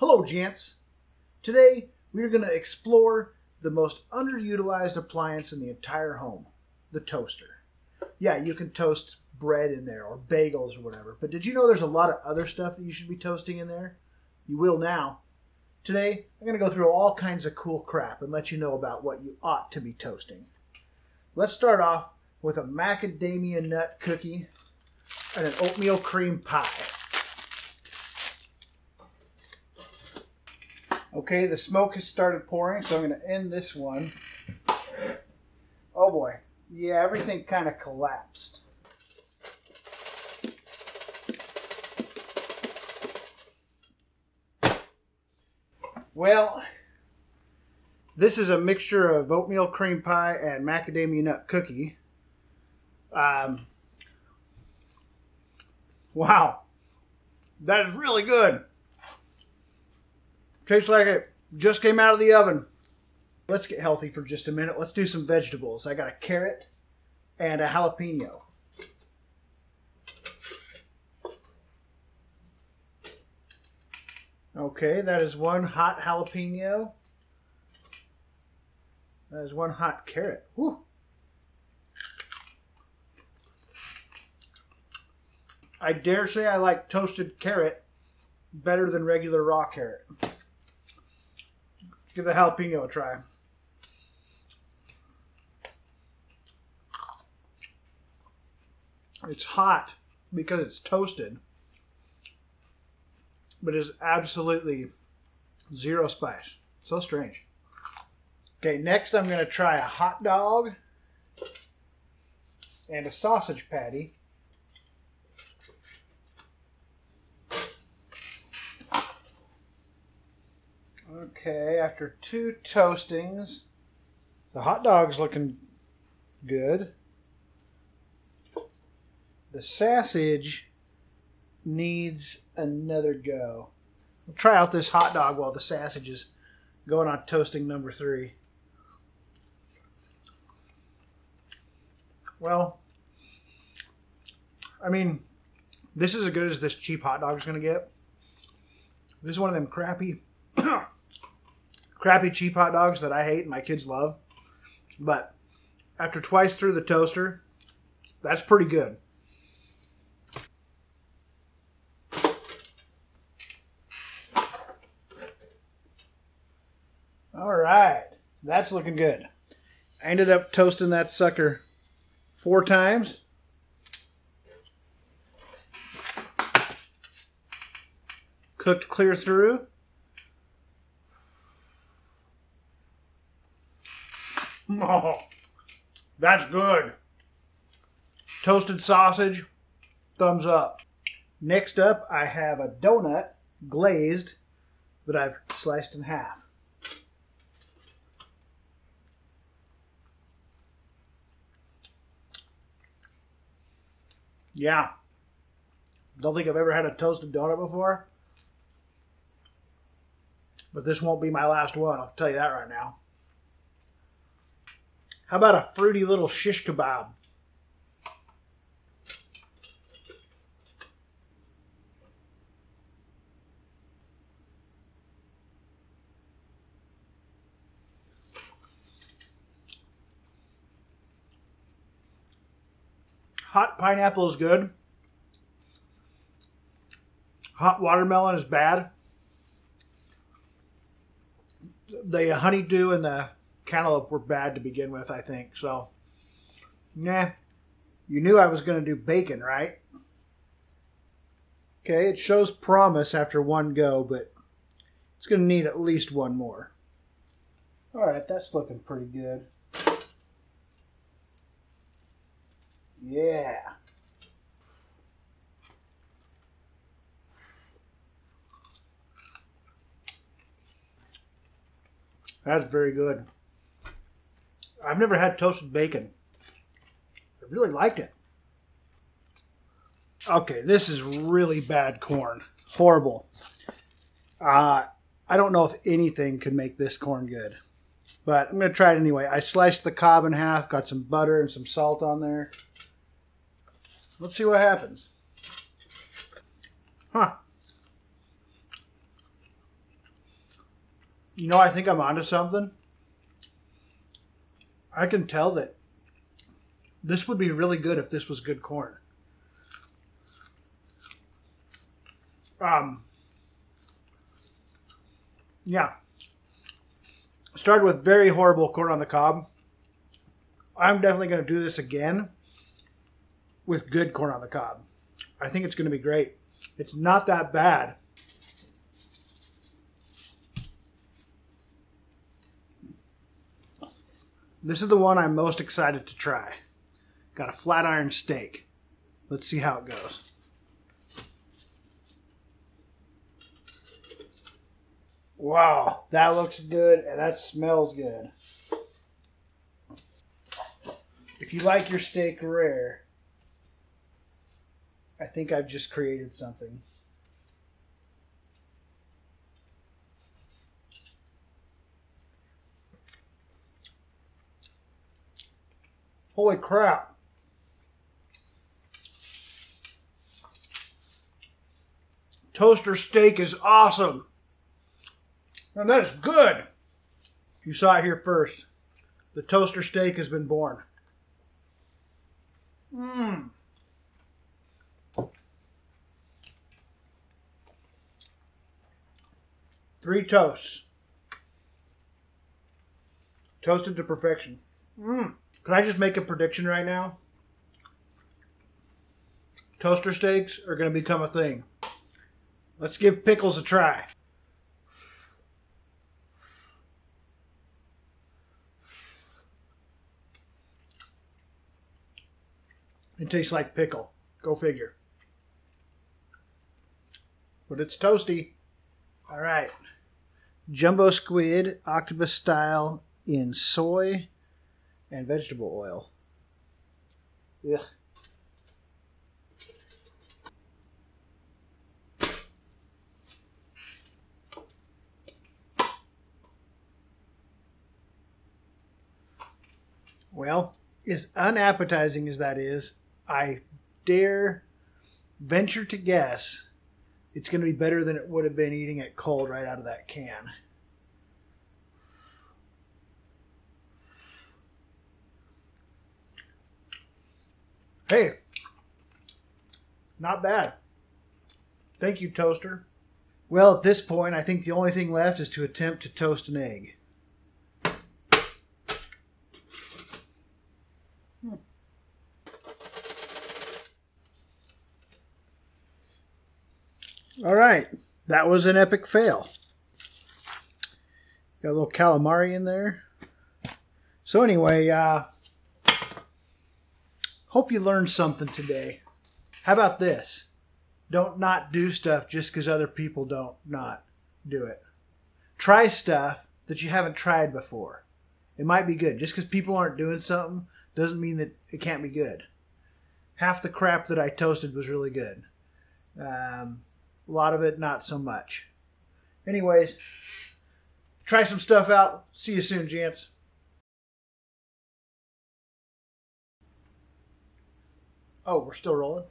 Hello, gents. Today we're going to explore the most underutilized appliance in the entire home the toaster. Yeah, you can toast bread in there or bagels or whatever, but did you know there's a lot of other stuff that you should be toasting in there? You will now. Today, I'm going to go through all kinds of cool crap and let you know about what you ought to be toasting. Let's start off with a macadamia nut cookie and an oatmeal cream pie. Okay, the smoke has started pouring, so I'm going to end this one. Oh boy. Yeah, everything kind of collapsed. Well, this is a mixture of oatmeal cream pie and macadamia nut cookie. Um, wow, that is really good. Tastes like it just came out of the oven. Let's get healthy for just a minute. Let's do some vegetables. I got a carrot and a jalapeno. Okay, that is one hot jalapeno. That is one hot carrot. Whew. I dare say I like toasted carrot better than regular raw carrot. Give the jalapeno a try. It's hot because it's toasted, but it's absolutely zero spice. So strange. Okay, next I'm going to try a hot dog and a sausage patty. Okay, after two toastings, the hot dog's looking good. The sausage needs another go. We'll try out this hot dog while the sausage is going on toasting number three. Well, I mean, this is as good as this cheap hot dog is going to get. This is one of them crappy crappy cheap hot dogs that I hate and my kids love. But after twice through the toaster, that's pretty good. All right, that's looking good. I ended up toasting that sucker four times. Cooked clear through. Oh, that's good. Toasted sausage, thumbs up. Next up, I have a donut glazed that I've sliced in half. Yeah. Don't think I've ever had a toasted donut before. But this won't be my last one, I'll tell you that right now. How about a fruity little shish kebab? Hot pineapple is good. Hot watermelon is bad. The honeydew and the cantaloupe were bad to begin with, I think. So, nah. You knew I was going to do bacon, right? Okay, it shows promise after one go, but it's going to need at least one more. All right, that's looking pretty good. Yeah. That's very good. I've never had toasted bacon. I really liked it. Okay, this is really bad corn. Horrible. Uh, I don't know if anything could make this corn good. But I'm going to try it anyway. I sliced the cob in half, got some butter and some salt on there. Let's see what happens. Huh. You know, I think I'm onto something. I can tell that this would be really good if this was good corn. Um, yeah. Started with very horrible corn on the cob. I'm definitely going to do this again with good corn on the cob. I think it's going to be great. It's not that bad. This is the one I'm most excited to try. Got a flat iron steak. Let's see how it goes. Wow, that looks good and that smells good. If you like your steak rare, I think I've just created something. Holy crap. Toaster steak is awesome. And that is good. You saw it here first. The toaster steak has been born. Mmm. Three toasts. Toasted to perfection. Mmm. Can I just make a prediction right now? Toaster steaks are going to become a thing. Let's give pickles a try. It tastes like pickle. Go figure. But it's toasty. All right. Jumbo squid, octopus style, in soy and vegetable oil. Yeah. Well, as unappetizing as that is, I dare venture to guess it's going to be better than it would have been eating it cold right out of that can. Hey, not bad. Thank you, Toaster. Well, at this point, I think the only thing left is to attempt to toast an egg. All right, that was an epic fail. Got a little calamari in there. So anyway, uh, hope you learned something today. How about this? Don't not do stuff just because other people don't not do it. Try stuff that you haven't tried before. It might be good. Just because people aren't doing something doesn't mean that it can't be good. Half the crap that I toasted was really good. Um, a lot of it, not so much. Anyways, try some stuff out. See you soon, gents. Oh, we're still rolling?